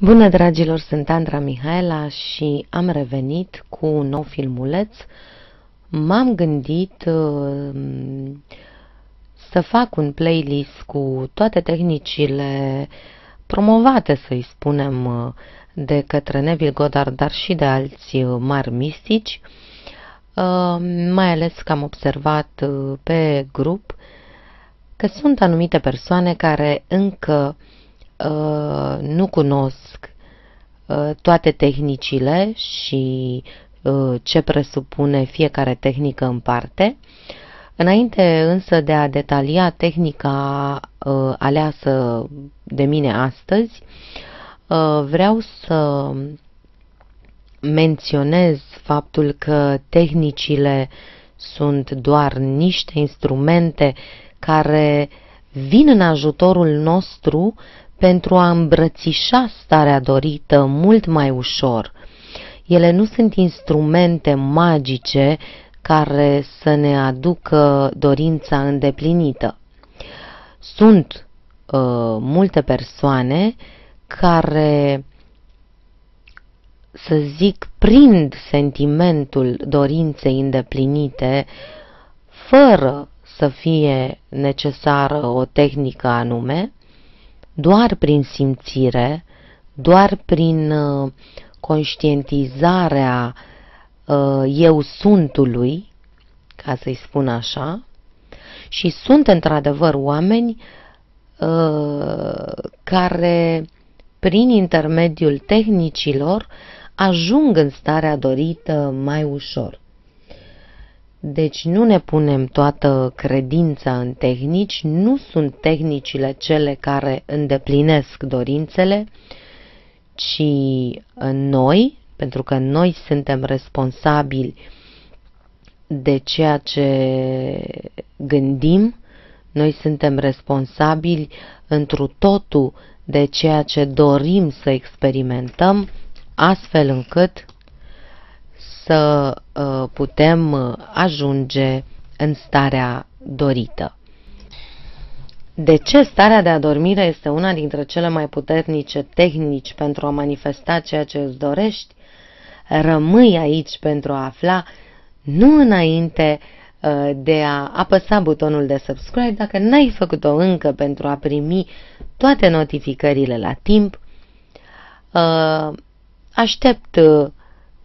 Bună dragilor, sunt Andra Mihaela și am revenit cu un nou filmuleț. M-am gândit uh, să fac un playlist cu toate tehnicile promovate, să-i spunem, uh, de către Neville Goddard, dar și de alți uh, mari mistici, uh, mai ales că am observat uh, pe grup că sunt anumite persoane care încă uh, nu cunosc uh, toate tehnicile și uh, ce presupune fiecare tehnică în parte. Înainte însă de a detalia tehnica uh, aleasă de mine astăzi, uh, vreau să menționez faptul că tehnicile sunt doar niște instrumente care vin în ajutorul nostru pentru a îmbrățișa starea dorită mult mai ușor. Ele nu sunt instrumente magice care să ne aducă dorința îndeplinită. Sunt uh, multe persoane care, să zic, prind sentimentul dorinței îndeplinite fără să fie necesară o tehnică anume, doar prin simțire, doar prin uh, conștientizarea uh, eu suntului, ca să-i spun așa, și sunt într-adevăr oameni uh, care, prin intermediul tehnicilor, ajung în starea dorită mai ușor. Deci nu ne punem toată credința în tehnici, nu sunt tehnicile cele care îndeplinesc dorințele, ci noi, pentru că noi suntem responsabili de ceea ce gândim, noi suntem responsabili întru totul de ceea ce dorim să experimentăm, astfel încât să uh, putem uh, ajunge în starea dorită. De ce starea de adormire este una dintre cele mai puternice tehnici pentru a manifesta ceea ce îți dorești? Rămâi aici pentru a afla, nu înainte uh, de a apăsa butonul de subscribe dacă n-ai făcut-o încă pentru a primi toate notificările la timp. Aștept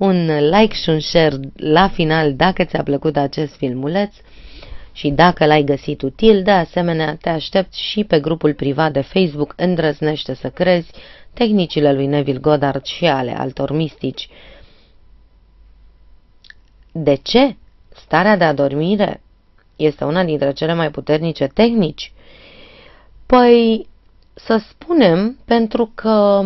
un like și un share la final dacă ți-a plăcut acest filmuleț și dacă l-ai găsit util, de asemenea te aștept și pe grupul privat de Facebook Îndrăznește să crezi, tehnicile lui Neville Goddard și ale altor mistici. De ce? Starea de adormire este una dintre cele mai puternice tehnici? Păi, să spunem, pentru că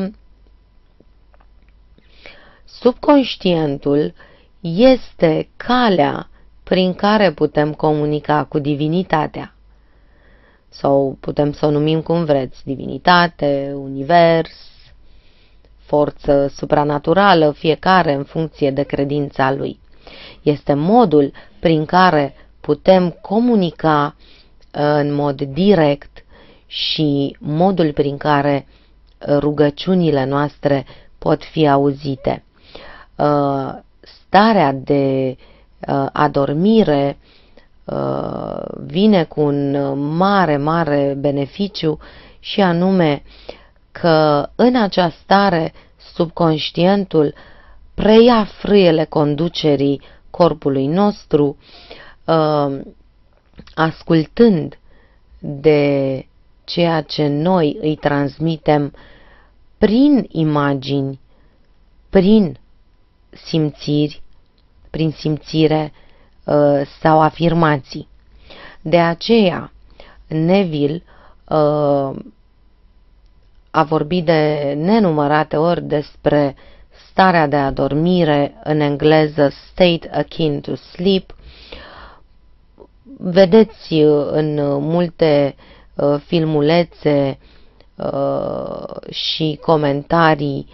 Subconștientul este calea prin care putem comunica cu divinitatea. Sau putem să o numim cum vreți, divinitate, univers, forță supranaturală, fiecare în funcție de credința lui. Este modul prin care putem comunica uh, în mod direct și modul prin care rugăciunile noastre pot fi auzite. Uh, starea de uh, adormire uh, vine cu un mare, mare beneficiu și anume că în această stare subconștientul preia frâiele conducerii corpului nostru, ascultând de ceea ce noi îi transmitem prin imagini, prin simțiri, prin simțire uh, sau afirmații. De aceea, Neville uh, a vorbit de nenumărate ori despre starea de adormire, în engleză state akin to sleep. Vedeți uh, în multe uh, filmulețe uh, și comentarii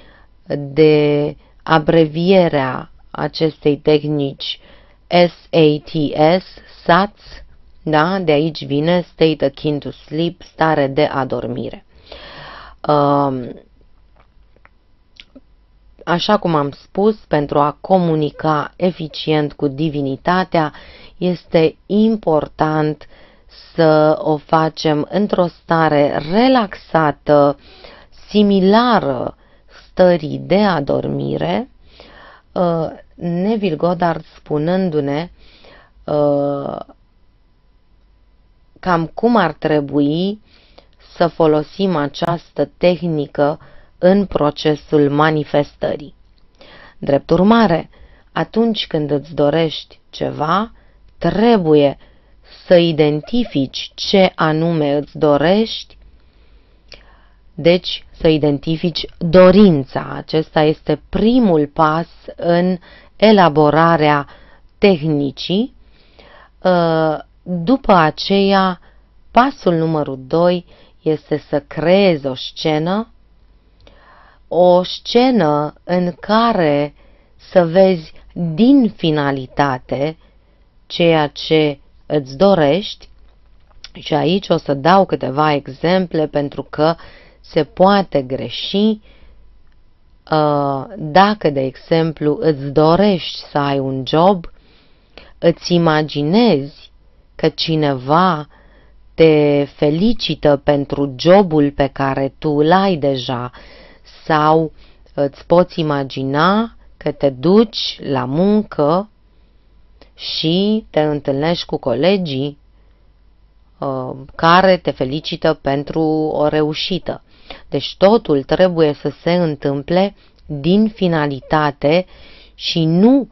de abrevierea acestei tehnici SATS, SATS, da? de aici vine State Akin to Sleep, stare de adormire. Um, așa cum am spus, pentru a comunica eficient cu divinitatea, este important să o facem într-o stare relaxată, similară stării de adormire, uh, Neville Goddard spunându-ne uh, cam cum ar trebui să folosim această tehnică în procesul manifestării. Drept urmare, atunci când îți dorești ceva, trebuie să identifici ce anume îți dorești, deci să identifici dorința. Acesta este primul pas în elaborarea tehnicii. După aceea, pasul numărul 2 este să creezi o scenă, o scenă în care să vezi din finalitate ceea ce îți dorești și aici o să dau câteva exemple pentru că se poate greși uh, dacă, de exemplu, îți dorești să ai un job, îți imaginezi că cineva te felicită pentru jobul pe care tu îl ai deja sau îți poți imagina că te duci la muncă și te întâlnești cu colegii uh, care te felicită pentru o reușită. Deci totul trebuie să se întâmple din finalitate și nu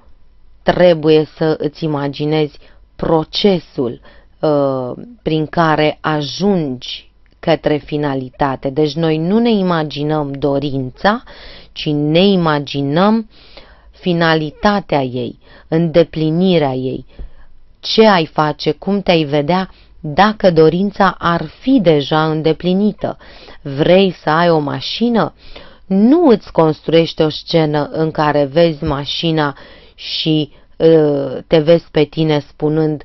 trebuie să îți imaginezi procesul uh, prin care ajungi către finalitate. Deci noi nu ne imaginăm dorința, ci ne imaginăm finalitatea ei, îndeplinirea ei. Ce ai face, cum te-ai vedea dacă dorința ar fi deja îndeplinită. Vrei să ai o mașină? Nu îți construiești o scenă în care vezi mașina și uh, te vezi pe tine spunând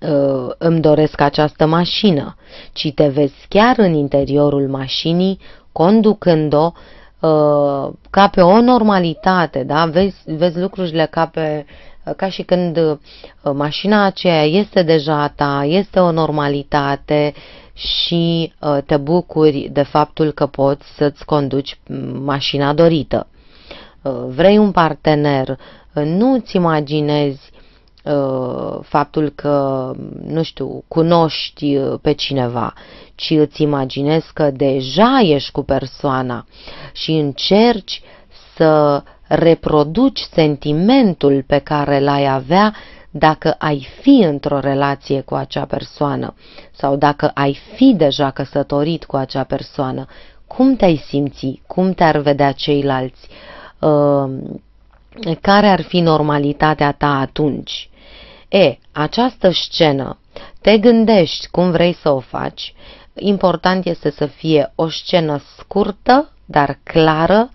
uh, îmi doresc această mașină, ci te vezi chiar în interiorul mașinii, conducând-o uh, ca pe o normalitate, da? Vezi, vezi lucrurile ca pe ca și când uh, mașina aceea este deja a ta, este o normalitate și uh, te bucuri de faptul că poți să-ți conduci mașina dorită. Uh, vrei un partener, nu-ți imaginezi faptul că, nu știu, cunoști pe cineva, ci îți imaginezi că deja ești cu persoana și încerci să reproduci sentimentul pe care l-ai avea dacă ai fi într-o relație cu acea persoană sau dacă ai fi deja căsătorit cu acea persoană, cum te-ai simți, cum te-ar vedea ceilalți, uh, care ar fi normalitatea ta atunci. E, această scenă, te gândești cum vrei să o faci, important este să fie o scenă scurtă, dar clară,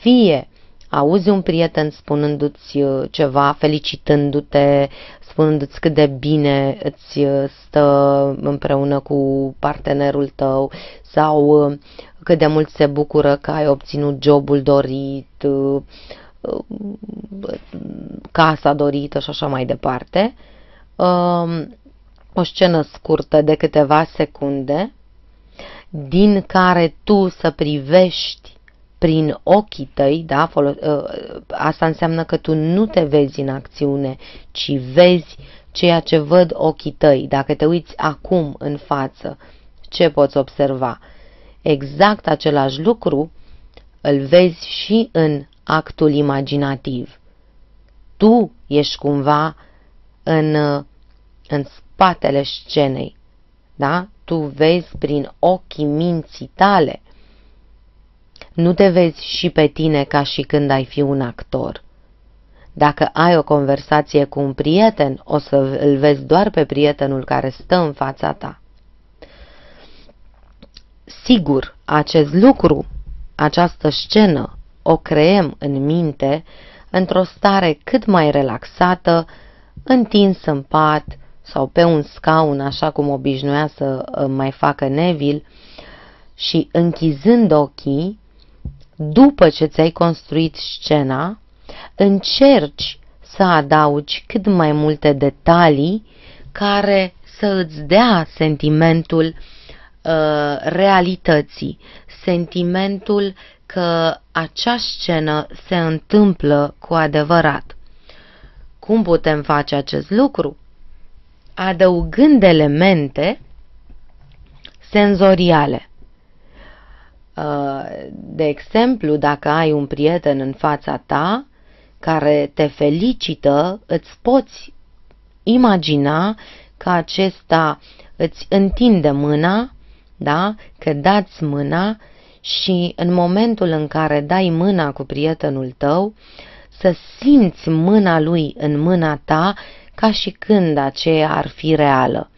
fie auzi un prieten spunându-ți uh, ceva, felicitându-te, spunându-ți cât de bine îți uh, stă împreună cu partenerul tău sau uh, cât de mult se bucură că ai obținut jobul dorit, casa dorită și așa mai departe. Um, o scenă scurtă de câteva secunde din care tu să privești prin ochii tăi, da, ă, asta înseamnă că tu nu te vezi în acțiune, ci vezi ceea ce văd ochii tăi. Dacă te uiți acum în față, ce poți observa? Exact același lucru îl vezi și în actul imaginativ. Tu ești cumva în, în spatele scenei, da? Tu vezi prin ochii minții tale nu te vezi și pe tine ca și când ai fi un actor. Dacă ai o conversație cu un prieten, o să îl vezi doar pe prietenul care stă în fața ta. Sigur, acest lucru, această scenă, o creăm în minte într-o stare cât mai relaxată, întins în pat sau pe un scaun, așa cum obișnuia să mai facă Neville, și închizând ochii, după ce ți-ai construit scena, încerci să adaugi cât mai multe detalii care să îți dea sentimentul uh, realității, sentimentul că acea scenă se întâmplă cu adevărat. Cum putem face acest lucru? Adăugând elemente senzoriale. Uh, de exemplu, dacă ai un prieten în fața ta care te felicită, îți poți imagina că acesta îți întinde mâna, da? că dați mâna și în momentul în care dai mâna cu prietenul tău, să simți mâna lui în mâna ta ca și când aceea ar fi reală.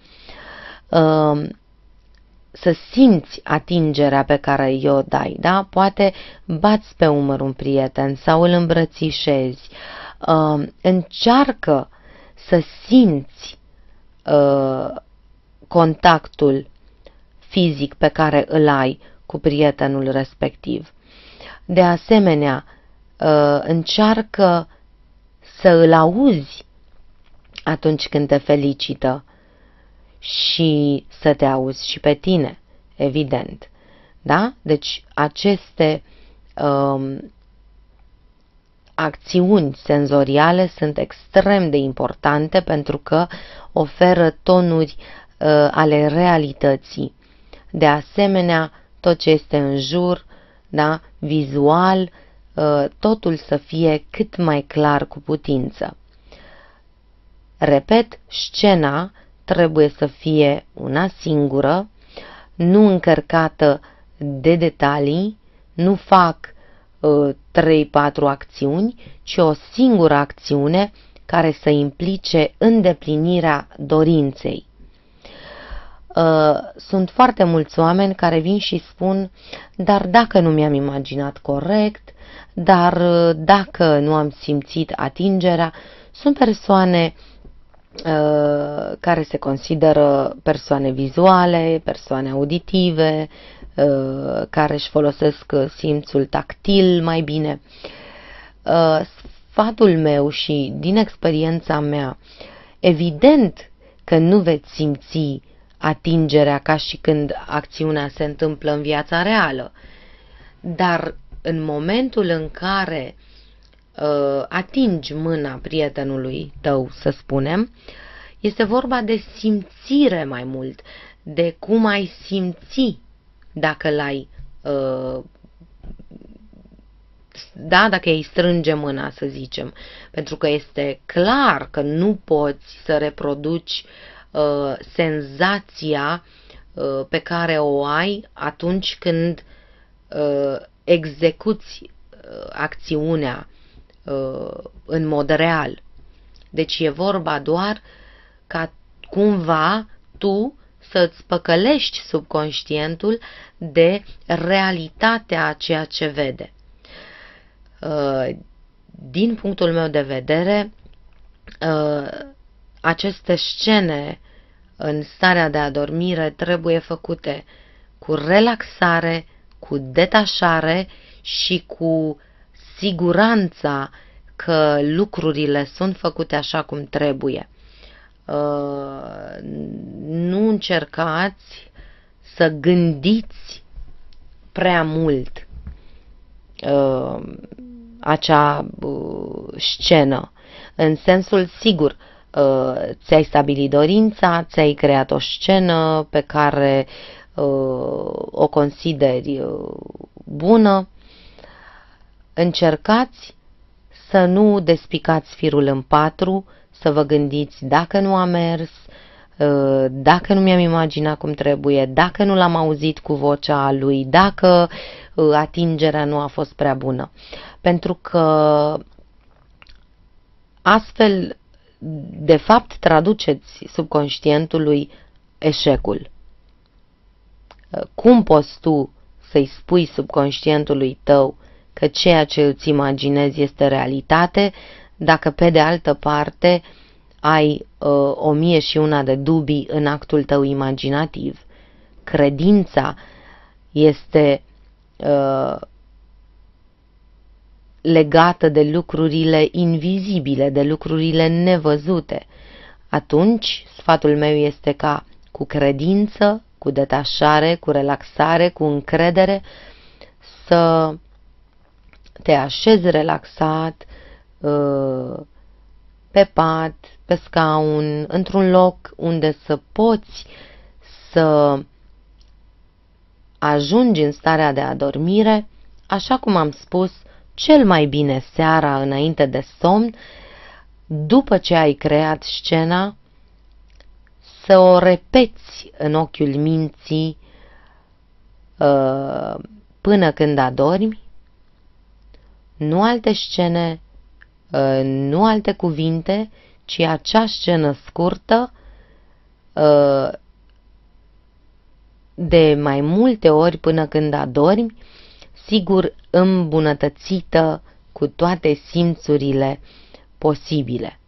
Uh, să simți atingerea pe care i-o dai, da? Poate bați pe umăr un prieten sau îl îmbrățișezi. Uh, încearcă să simți uh, contactul fizic pe care îl ai cu prietenul respectiv. De asemenea, uh, încearcă să îl auzi atunci când te felicită și să te auzi și pe tine, evident. Da? Deci aceste um, acțiuni senzoriale sunt extrem de importante pentru că oferă tonuri uh, ale realității. De asemenea, tot ce este în jur, da, vizual, uh, totul să fie cât mai clar cu putință. Repet, scena trebuie să fie una singură, nu încărcată de detalii, nu fac uh, 3-4 acțiuni, ci o singură acțiune care să implice îndeplinirea dorinței. Uh, sunt foarte mulți oameni care vin și spun, dar dacă nu mi-am imaginat corect, dar uh, dacă nu am simțit atingerea, sunt persoane uh, care se consideră persoane vizuale, persoane auditive, care își folosesc simțul tactil mai bine. Sfatul meu și din experiența mea, evident că nu veți simți atingerea ca și când acțiunea se întâmplă în viața reală. Dar în momentul în care uh, atingi mâna prietenului tău, să spunem, este vorba de simțire mai mult, de cum ai simți dacă l-ai uh, da, dacă îi strânge mâna, să zicem, pentru că este clar că nu poți să reproduci uh, senzația uh, pe care o ai atunci când uh, execuți uh, acțiunea. uh, în mod real. Deci e vorba doar ca cumva tu să-ți păcălești subconștientul de realitatea a ceea ce vede. Uh, din punctul meu de vedere, uh, aceste scene în starea de adormire trebuie făcute cu relaxare, cu detașare și cu siguranța că lucrurile sunt făcute așa cum trebuie. Uh, nu încercați să gândiți prea mult acea scenă. În sensul sigur, uh, ți-ai stabilit dorința, ți-ai creat o scenă pe care uh, o consideri uh, bună. Încercați să nu despicați firul în patru, să vă gândiți dacă nu a mers, dacă nu mi-am imaginat cum trebuie, dacă nu l-am auzit cu vocea lui, dacă atingerea nu a fost prea bună. Pentru că astfel, de fapt, traduceți subconștientului eșecul. Cum poți tu să-i spui subconștientului tău că ceea ce îți imaginezi este realitate, dacă pe de altă parte ai uh, o mie și una de dubii în actul tău imaginativ. Credința este uh, legată de lucrurile invizibile, de lucrurile nevăzute, atunci sfatul meu este ca cu credință, cu detașare, cu relaxare, cu încredere, să te așezi relaxat uh, pe pat, pe scaun, într-un loc unde să poți să ajungi în starea de adormire, așa cum am spus, cel mai bine seara înainte de somn, după ce ai creat scena, să o repeți în ochiul minții uh, până când adormi, nu alte scene, uh, nu alte cuvinte, ci acea scenă scurtă uh, de mai multe ori până când adormi, sigur îmbunătățită cu toate simțurile posibile.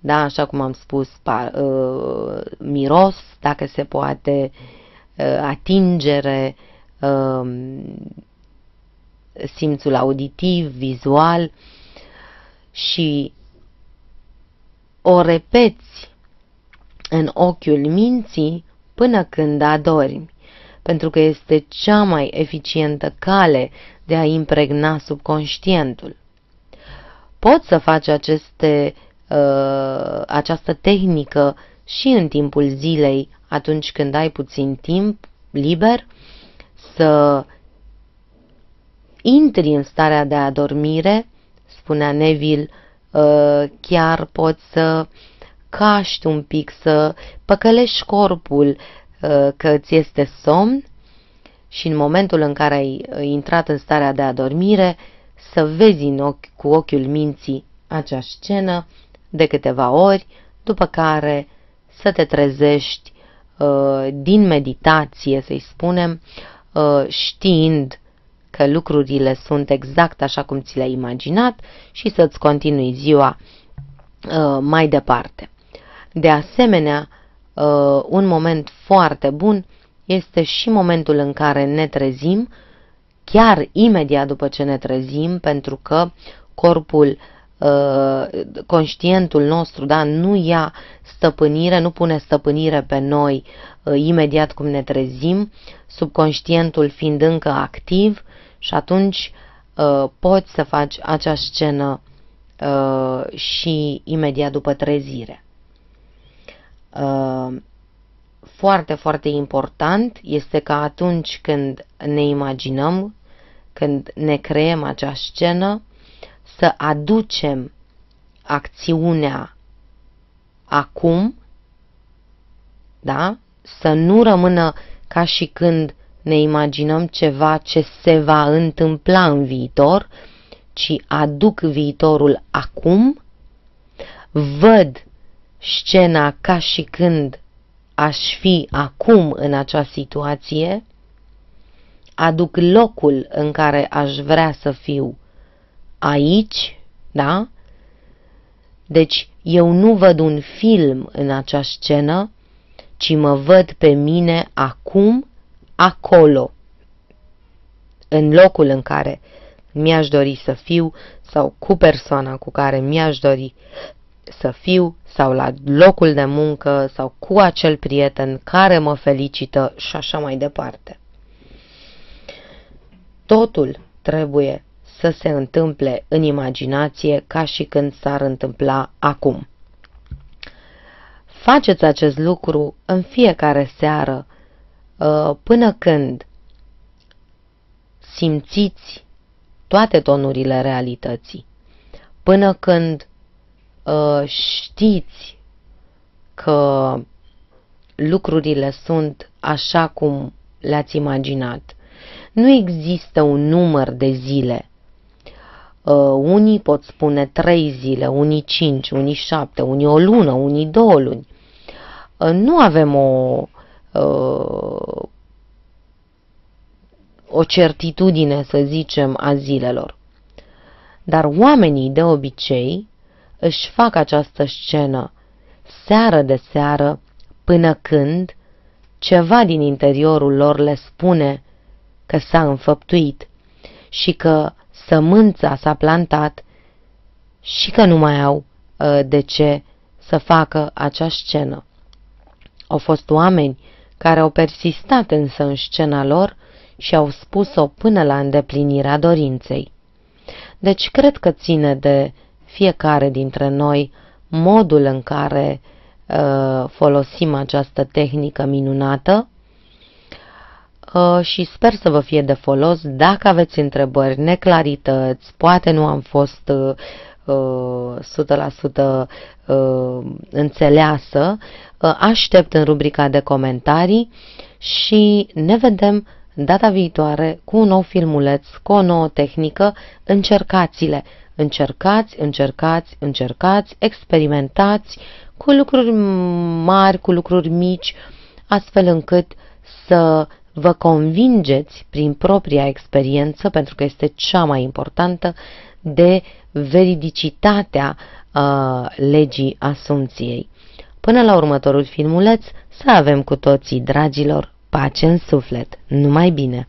Da, așa cum am spus, pa, uh, miros, dacă se poate, uh, atingere, uh, simțul auditiv, vizual și o repeți în ochiul minții până când adormi, pentru că este cea mai eficientă cale de a impregna subconștientul. Poți să faci aceste, uh, această tehnică și în timpul zilei, atunci când ai puțin timp liber, să intri în starea de adormire, spunea Neville, uh, chiar poți să caști un pic, să păcălești corpul uh, că ți este somn. Și în momentul în care ai intrat în starea de adormire, să vezi în ochi, cu ochiul minții acea scenă de câteva ori, după care să te trezești uh, din meditație, să-i spunem, uh, știind că lucrurile sunt exact așa cum ți le-ai imaginat și să-ți continui ziua uh, mai departe. De asemenea, uh, un moment foarte bun este și momentul în care ne trezim, chiar imediat după ce ne trezim, pentru că corpul, uh, conștientul nostru, da, nu ia stăpânire, nu pune stăpânire pe noi uh, imediat cum ne trezim, subconștientul fiind încă activ și atunci uh, poți să faci acea scenă și imediat după trezire. Foarte, foarte important este că atunci când ne imaginăm, când ne creăm acea scenă, să aducem acțiunea acum, da? Să nu rămână ca și când ne imaginăm ceva ce se va întâmpla în viitor, ci aduc viitorul acum, văd scena ca și când aș fi acum în acea situație, aduc locul în care aș vrea să fiu. Aici, da? Deci eu nu văd un film în acea scenă, ci mă văd pe mine acum, acolo, în locul în care mi-aș dori să fiu sau cu persoana cu care mi-aș dori să fiu sau la locul de muncă sau cu acel prieten care mă felicită și așa mai departe. Totul trebuie să se întâmple în imaginație ca și când s-ar întâmpla acum. Faceți acest lucru în fiecare seară uh, până când simțiți toate tonurile realității, până când uh, știți că lucrurile sunt așa cum le-ați imaginat. Nu există un număr de zile. Uh, unii pot spune trei zile, unii cinci, unii șapte, unii o lună, unii două luni. Uh, nu avem o, uh, o certitudine, să zicem, a zilelor. Dar oamenii, de obicei, își fac această scenă seară de seară până când ceva din interiorul lor le spune că s-a înfăptuit și că sămânța s-a plantat și că nu mai au uh, de ce să facă acea scenă. Au fost oameni care au persistat însă în scena lor și au spus-o până la îndeplinirea dorinței. Deci cred că ține de fiecare dintre noi modul în care uh, folosim această tehnică minunată uh, și sper să vă fie de folos. Dacă aveți întrebări, neclarități, poate nu am fost uh, 100% uh, înțeleasă, uh, aștept în rubrica de comentarii și ne vedem data viitoare cu un nou filmuleț, cu o nouă tehnică. Încercați-le! Încercați, încercați, încercați, experimentați cu lucruri mari, cu lucruri mici, astfel încât să vă convingeți prin propria experiență, pentru că este cea mai importantă, de veridicitatea uh, legii Asunției. Până la următorul filmuleț, să avem cu toții, dragilor, pace în suflet. Numai bine!